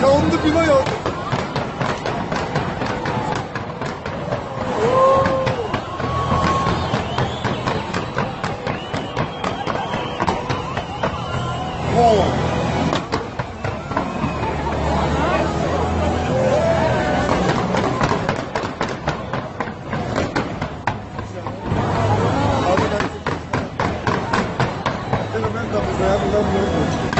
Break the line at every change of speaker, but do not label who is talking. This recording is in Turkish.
Kaldı bina ya. Oh.
ben kapıda buraya bir